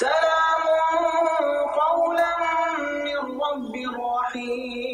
سلام قولا من رب رحيم.